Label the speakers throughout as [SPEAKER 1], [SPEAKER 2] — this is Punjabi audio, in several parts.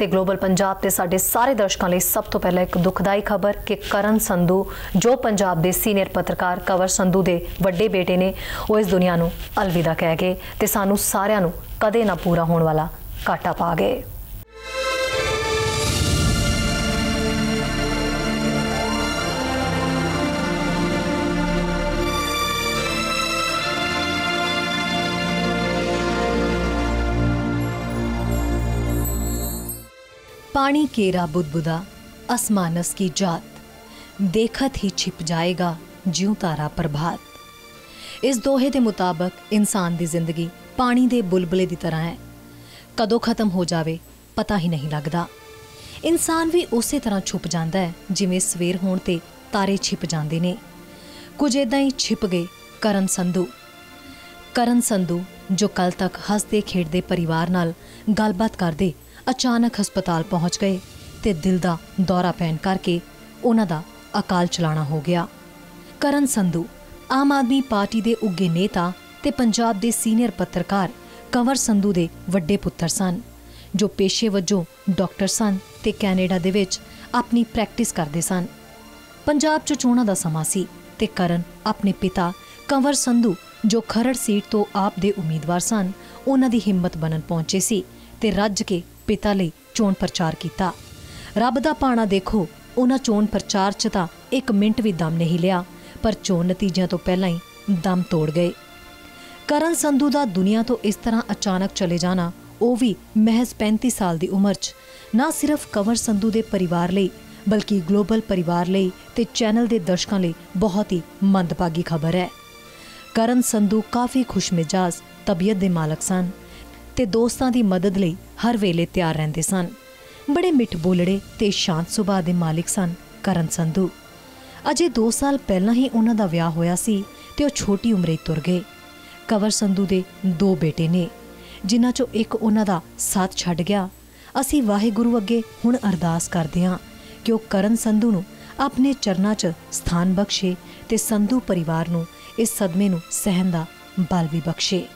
[SPEAKER 1] ਤੇ ਗਲੋਬਲ ਪੰਜਾਬ ਤੇ ਸਾਡੇ ਸਾਰੇ ਦਰਸ਼ਕਾਂ ਲਈ ਸਭ ਤੋਂ ਪਹਿਲਾਂ ਇੱਕ ਦੁਖਦਾਈ ਖਬਰ ਕਿ ਕਰਨ ਸੰਧੂ, ਜੋ ਪੰਜਾਬ ਦੇ ਸੀਨੀਅਰ ਪੱਤਰਕਾਰ ਕਵਰ ਸੰਧੂ ਦੇ ਵੱਡੇ ਬੇਟੇ ਨੇ, ਉਹ ਇਸ ਦੁਨੀਆ ਨੂੰ ਅਲਵਿਦਾ ਕਹਿ ਗਏ ਤੇ ਸਾਨੂੰ ਸਾਰਿਆਂ ਨੂੰ ਕਦੇ ਨਾ ਪੂਰਾ ਹੋਣ ਵਾਲਾ ਘਾਟਾ ਪਾ ਗਏ।
[SPEAKER 2] पानी केरा बुदबुदा असमानस की जात देखत ही छिप जाएगा ਜਿਉਂ ਤਾਰਾ ਪ੍ਰਭਾਤ ਇਸ ਦੋਹੇ ਦੇ ਮੁਤਾਬਕ ਇਨਸਾਨ ਦੀ ਜ਼ਿੰਦਗੀ ਪਾਣੀ ਦੇ ਬੁਲਬੁਲੇ ਦੀ ਤਰ੍ਹਾਂ ਹੈ ਕਦੋਂ ਖਤਮ ਹੋ ਜਾਵੇ ਪਤਾ ਹੀ ਨਹੀਂ ਲੱਗਦਾ ਇਨਸਾਨ ਵੀ ਉਸੇ ਤਰ੍ਹਾਂ ਛੁਪ ਜਾਂਦਾ ਹੈ ਜਿਵੇਂ ਸਵੇਰ ਹੋਣ ਤੇ ਤਾਰੇ ਛਿਪ ਜਾਂਦੇ ਨੇ ਕੁਝ ਇਦਾਂ ਹੀ ਛਿਪ ਗਏ ਕਰਨ ਸੰਧੂ ਕਰਨ ਸੰਧੂ ਜੋ ਕੱਲ ਤੱਕ ਹੱਸਦੇ ਖੇਡਦੇ ਪਰਿਵਾਰ ਨਾਲ ਗੱਲਬਾਤ ਕਰਦੇ ਅਚਾਨਕ ਹਸਪਤਾਲ ਪਹੁੰਚ ਗਏ ਤੇ ਦਿਲ ਦਾ ਦੌਰਾ ਪੈਣ ਕਰਕੇ ਉਹਨਾਂ ਦਾ ਅਕਾਲ ਚਲਾਣਾ ਹੋ ਗਿਆ। ਕਰਨ ਸੰਧੂ, ਆਮ ਆਦਮੀ ਪਾਰਟੀ ਦੇ ਉੱਗੇ ਨੇਤਾ ਤੇ ਪੰਜਾਬ ਦੇ ਸੀਨੀਅਰ ਪੱਤਰਕਾਰ ਕੰਵਰ ਸੰਧੂ ਦੇ ਵੱਡੇ ਪੁੱਤਰ ਸਨ, ਜੋ ਪੇਸ਼ੇ ਵਜੋਂ ਡਾਕਟਰ ਸਨ ਤੇ ਕੈਨੇਡਾ ਦੇ ਵਿੱਚ ਆਪਣੀ ਪ੍ਰੈਕਟਿਸ ਕਰਦੇ ਸਨ। ਪੰਜਾਬ 'ਚ ਚੋਣਾਂ ਦਾ ਸਮਾਂ ਸੀ ਤੇ ਕਰਨ ਆਪਣੇ ਪਿਤਾ ਕੰਵਰ ਸੰਧੂ, ਜੋ ਖਰੜ ਸੀਟ ਤੋਂ ਆਪ ਦੇ ਉਮੀਦਵਾਰ ਸਨ, ਉਹਨਾਂ ਦੀ ਹਿੰਮਤ ਬਣਨ ਪਹੁੰਚੇ ਸੀ ਤੇ ਰੱਜ ਕੇ ਪਿਤਾ ਲਈ ਚੋਣ ਪ੍ਰਚਾਰ ਕੀਤਾ। ਰੱਬ ਦਾ ਪਾਣਾ ਦੇਖੋ, ਉਹਨਾਂ ਚੋਣ ਪ੍ਰਚਾਰ 'ਚ ਤਾਂ ਇੱਕ ਮਿੰਟ ਵੀ ਦਮ ਨਹੀਂ ਲਿਆ, ਪਰ ਚੋਣ ਨਤੀਜਿਆਂ ਤੋਂ ਪਹਿਲਾਂ ਹੀ ਦਮ ਤੋੜ ਗਏ। ਕਰਨ ਸੰਧੂ ਦਾ ਦੁਨੀਆ ਤੋਂ ਇਸ ਤਰ੍ਹਾਂ ਅਚਾਨਕ ਚਲੇ ਜਾਣਾ, ਉਹ ਵੀ ਮਹਿਜ਼ 35 ਸਾਲ ਦੀ ਉਮਰ 'ਚ। ਨਾ ਸਿਰਫ ਕੰਵਰ ਸੰਧੂ ਦੇ ਪਰਿਵਾਰ ਲਈ, ਬਲਕਿ ਗਲੋਬਲ ਪਰਿਵਾਰ ਲਈ ਤੇ ਚੈਨਲ ਦੇ ਦਰਸ਼ਕਾਂ ਲਈ ਬਹੁਤ ਹੀ ਮੰਦਭਾਗੀ ਖਬਰ ਹੈ। ਕਰਨ ਸੰਧੂ ਕਾਫੀ ਖੁਸ਼ਮਿਜਾਜ਼, ਤਬੀਅਤ ਦੇ ਮਾਲਕ ਸਨ। ਤੇ ਦੋਸਤਾਂ ਦੀ ਮਦਦ ਲਈ ਹਰ ਵੇਲੇ ਤਿਆਰ ਰਹਿੰਦੇ ਸਨ। ਬੜੇ ਮਿੱਠ ਬੋਲੜੇ ਤੇ ਸ਼ਾਂਤ ਸੁਭਾਅ ਦੇ ਮਾਲਿਕ ਸਨ ਕਰਨ ਸੰਧੂ। ਅਜੇ 2 ਸਾਲ ਪਹਿਲਾਂ ਹੀ ਉਹਨਾਂ ਦਾ ਵਿਆਹ ਹੋਇਆ ਸੀ ਤੇ ਉਹ ਛੋਟੀ ਉਮਰੇ ਤੁਰ ਗਏ। ਕਵਰ ਸੰਧੂ ਦੇ ਦੋ ਬੇਟੇ ਨੇ, ਜਿਨ੍ਹਾਂ ਚੋਂ ਇੱਕ ਉਹਨਾਂ ਦਾ ਸਾਥ ਛੱਡ ਗਿਆ। ਅਸੀਂ ਵਾਹਿਗੁਰੂ ਅੱਗੇ ਹੁਣ ਅਰਦਾਸ ਕਰਦੇ ਹਾਂ ਕਿ ਉਹ ਕਰਨ ਸੰਧੂ ਨੂੰ ਆਪਣੇ ਚਰਨਾਂ 'ਚ ਸਥਾਨ ਬਖਸ਼ੇ ਤੇ ਸੰਧੂ ਪਰਿਵਾਰ ਨੂੰ ਇਸ ਸਦਮੇ ਨੂੰ ਸਹਿਣ ਦਾ ਬਲ ਵੀ ਬਖਸ਼ੇ।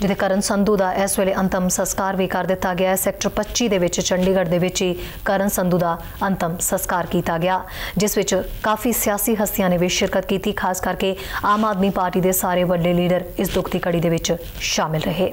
[SPEAKER 1] ਜਿੱਥੇ ਕਰਨ ਸੰਧੂ ਦਾ ਇਸ ਵੇਲੇ ਅੰਤਮ ਸੰਸਕਾਰ ਵੀ ਕਰ ਦਿੱਤਾ ਗਿਆ ਹੈ। ਸੈਕਟਰ 25 ਦੇ ਵਿੱਚ ਚੰਡੀਗੜ੍ਹ ਦੇ ਵਿੱਚ ਹੀ ਕਰਨ ਸੰਧੂ ਦਾ ਅੰਤਮ ਸੰਸਕਾਰ ਕੀਤਾ ਗਿਆ, ਜਿਸ ਵਿੱਚ ਕਾਫੀ ਸਿਆਸੀ ਹਸਤੀਆਂ ਨੇ ਵੀ ਸ਼ਿਰਕਤ ਕੀਤੀ, ਖਾਸ ਕਰਕੇ ਆਮ ਆਦਮੀ ਪਾਰਟੀ ਦੇ ਸਾਰੇ ਵੱਡੇ ਲੀਡਰ ਇਸ ਦੁੱਖ ਦੀ ਘੜੀ ਦੇ ਵਿੱਚ ਸ਼ਾਮਿਲ ਰਹੇ।